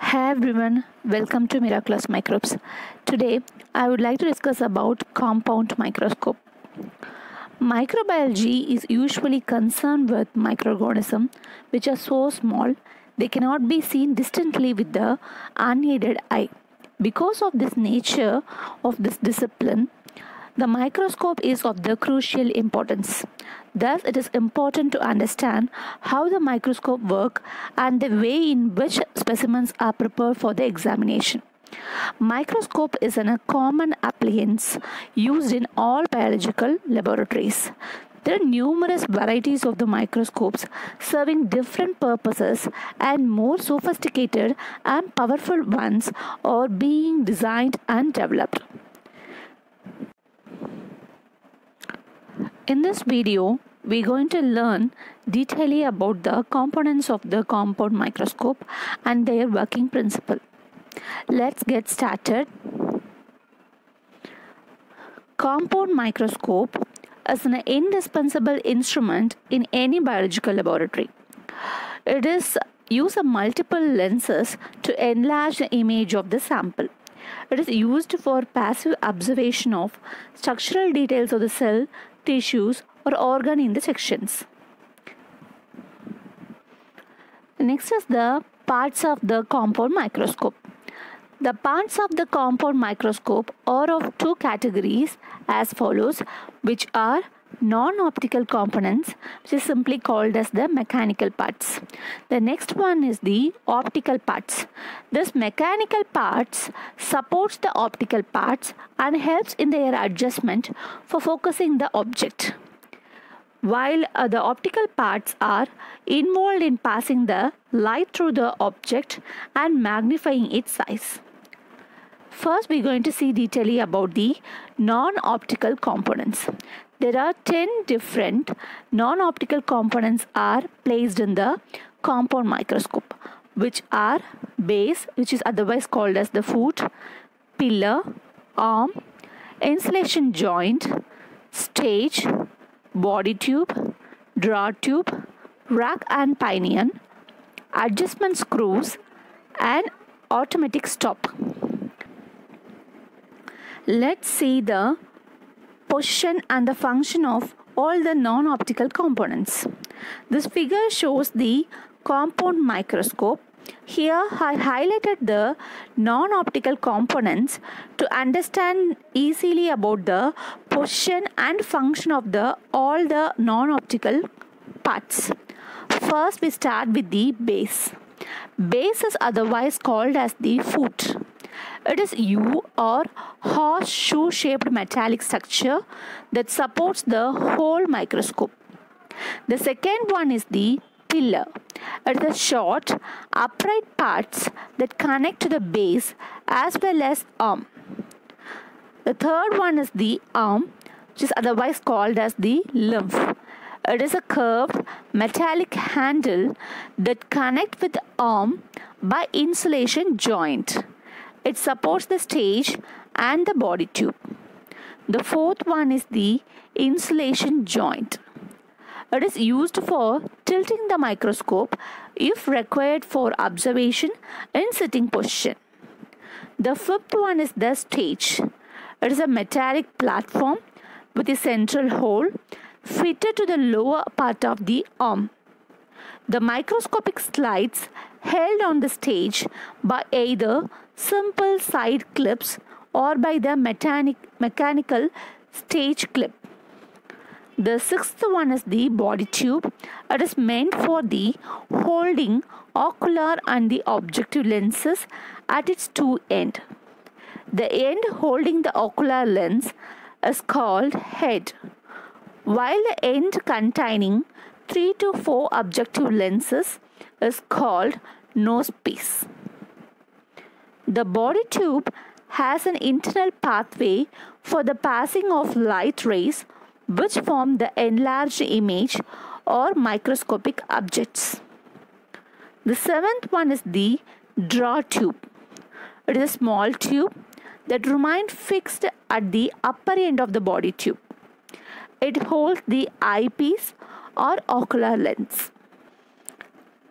Hi everyone, welcome to Miraculous Microbes. Today I would like to discuss about compound microscope. Microbiology is usually concerned with microorganisms which are so small they cannot be seen distantly with the unaided eye. Because of this nature of this discipline, the microscope is of the crucial importance. Thus, it is important to understand how the microscope work and the way in which specimens are prepared for the examination. Microscope is a common appliance used in all biological laboratories. There are numerous varieties of the microscopes serving different purposes and more sophisticated and powerful ones are being designed and developed. In this video, we're going to learn detailedly about the components of the compound microscope and their working principle. Let's get started. Compound microscope is an indispensable instrument in any biological laboratory. It is use of multiple lenses to enlarge the image of the sample. It is used for passive observation of structural details of the cell, tissues or organ in the sections. Next is the parts of the compound microscope. The parts of the compound microscope are of two categories as follows which are non-optical components which is simply called as the mechanical parts. The next one is the optical parts. This mechanical parts supports the optical parts and helps in their adjustment for focusing the object. While uh, the optical parts are involved in passing the light through the object and magnifying its size. First, we're going to see detailedly about the non-optical components. There are 10 different non-optical components are placed in the compound microscope which are base which is otherwise called as the foot, pillar, arm, inclination joint, stage, body tube, draw tube, rack and pinion, adjustment screws and automatic stop. Let's see the position and the function of all the non-optical components. This figure shows the compound microscope. Here I highlighted the non-optical components to understand easily about the position and function of the all the non-optical parts. First we start with the base. Base is otherwise called as the foot. It is U or horseshoe shaped metallic structure that supports the whole microscope. The second one is the pillar. It is the short upright parts that connect to the base as well as arm. The third one is the arm which is otherwise called as the limb. It is a curved metallic handle that connect with arm by inclination joint. It supports the stage and the body tube. The fourth one is the inclination joint. It is used for tilting the microscope if required for observation in sitting position. The fifth one is the stage. It is a metallic platform with a central hole fitted to the lower part of the arm. The microscopic slides held on the stage by either simple side clips or by the mechanic, mechanical stage clip. The sixth one is the body tube. It is meant for the holding ocular and the objective lenses at its two end. The end holding the ocular lens is called head, while the end containing 3 to 4 objective lenses is called nose piece. The body tube has an internal pathway for the passing of light rays which form the enlarged image or microscopic objects. The seventh one is the draw tube. It is a small tube that remains fixed at the upper end of the body tube. It holds the eyepiece or ocular lens.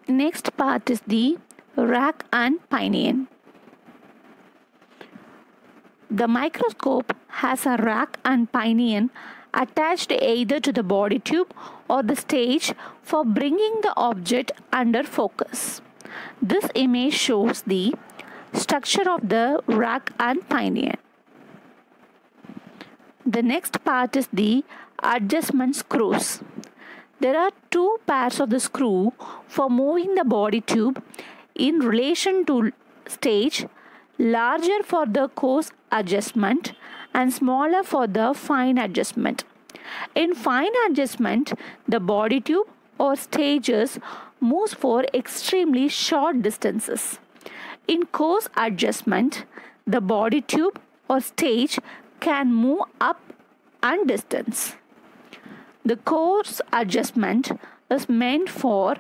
Next part is the rack and pinion. The microscope has a rack and pinion attached either to the body tube or the stage for bringing the object under focus. This image shows the structure of the rack and pinion. The next part is the adjustment screws. There are two pairs of the screw for moving the body tube in relation to stage, larger for the coarse adjustment and smaller for the fine adjustment. In fine adjustment, the body tube or stages moves for extremely short distances. In coarse adjustment, the body tube or stage can move up and distance. The coarse adjustment is meant for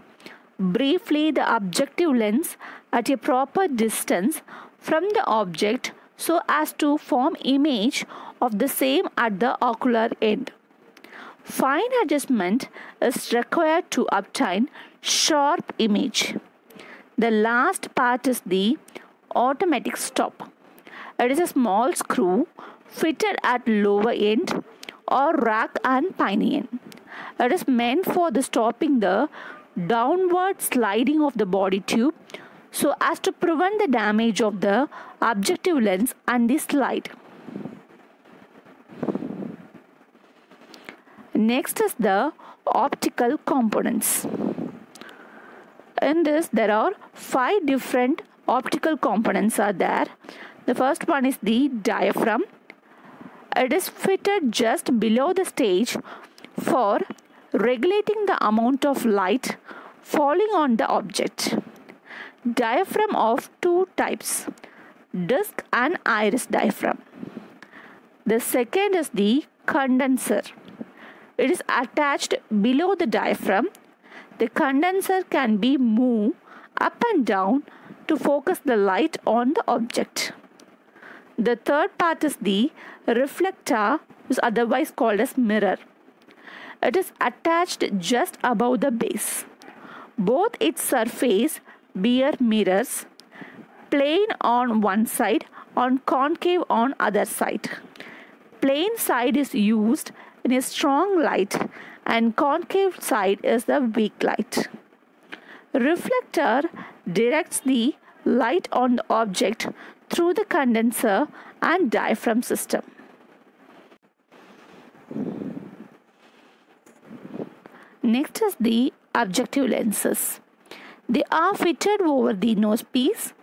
briefly the objective lens at a proper distance from the object so as to form image of the same at the ocular end. Fine adjustment is required to obtain sharp image. The last part is the automatic stop. It is a small screw fitted at lower end or rack and pinion. It is meant for the stopping the downward sliding of the body tube so as to prevent the damage of the objective lens and the slide. Next is the optical components. In this there are five different optical components are there. The first one is the diaphragm. It is fitted just below the stage for regulating the amount of light falling on the object. Diaphragm of two types disc and iris diaphragm. The second is the condenser. It is attached below the diaphragm. The condenser can be moved up and down to focus the light on the object. The third part is the reflector, which is otherwise called as mirror. It is attached just above the base. Both its surface bear mirrors, plane on one side, on concave on other side. Plane side is used in a strong light and concave side is the weak light. Reflector directs the light on the object through the condenser and diaphragm system. Next is the objective lenses. They are fitted over the nose piece.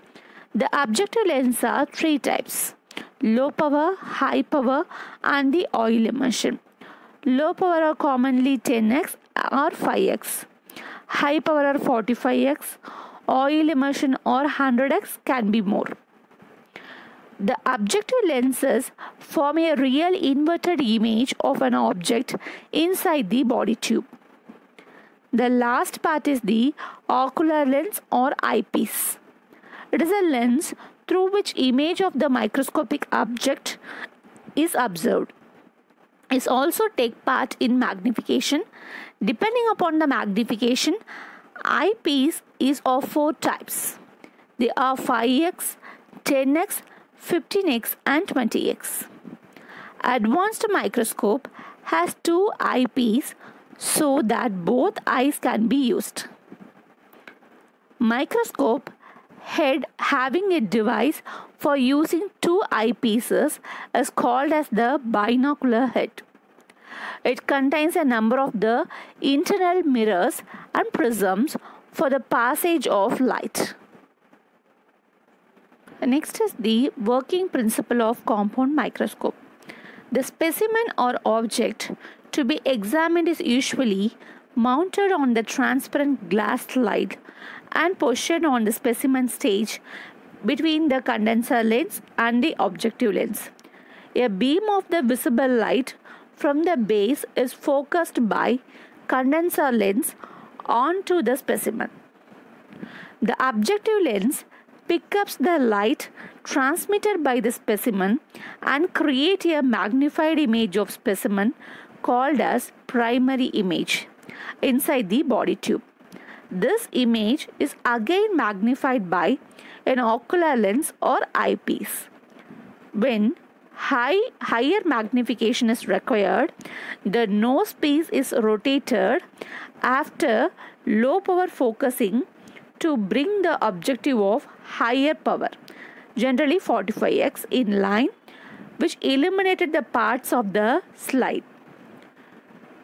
The objective lenses are three types low power, high power, and the oil immersion. Low power are commonly 10x or 5x. High power are 45x. Oil immersion or 100x can be more. The objective lenses form a real inverted image of an object inside the body tube. The last part is the ocular lens or eyepiece. It is a lens through which image of the microscopic object is observed. It also take part in magnification. Depending upon the magnification, eyepiece is of four types. They are 5x, 10x, 15x and 20x. Advanced microscope has two eyepiece so that both eyes can be used. Microscope head having a device for using two eyepieces is called as the binocular head. It contains a number of the internal mirrors and prisms for the passage of light. Next is the working principle of compound microscope. The specimen or object to be examined is usually mounted on the transparent glass slide and positioned on the specimen stage between the condenser lens and the objective lens. A beam of the visible light from the base is focused by condenser lens onto the specimen. The objective lens picks up the light transmitted by the specimen and create a magnified image of specimen called as primary image inside the body tube. this image is again magnified by an ocular lens or eyepiece. When high higher magnification is required, the nose piece is rotated after low power focusing to bring the objective of higher power, generally 45x in line, which eliminated the parts of the slide.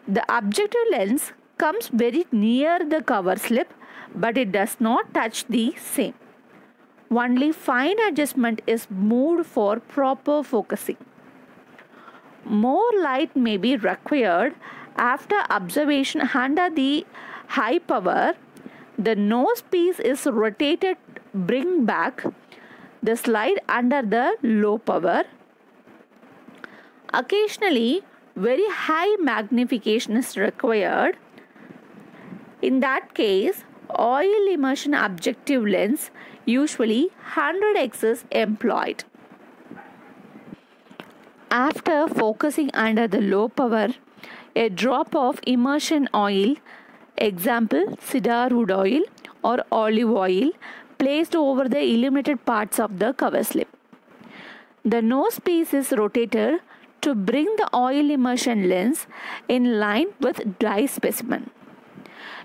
The objective lens comes very near the cover slip but it does not touch the same. Only fine adjustment is moved for proper focusing. More light may be required after observation under the high power. The nose piece is rotated bring back the slide under the low power. Occasionally, very high magnification is required. In that case, oil immersion objective lens usually 100x is employed. After focusing under the low power, a drop of immersion oil, example cedar wood oil or olive oil, placed over the illuminated parts of the cover slip. The nose piece is rotated to bring the oil immersion lens in line with dry specimen.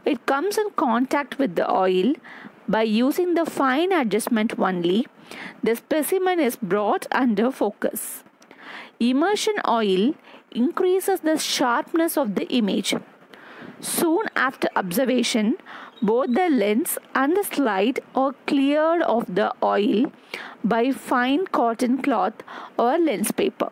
It comes in contact with the oil by using the fine adjustment only. The specimen is brought under focus. Immersion oil increases the sharpness of the image. Soon after observation, both the lens and the slide are cleared of the oil by fine cotton cloth or lens paper.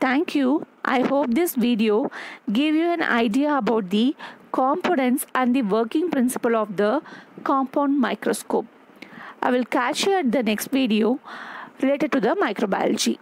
Thank you. I hope this video gave you an idea about the components and the working principle of the compound microscope. I will catch you at the next video related to the microbiology.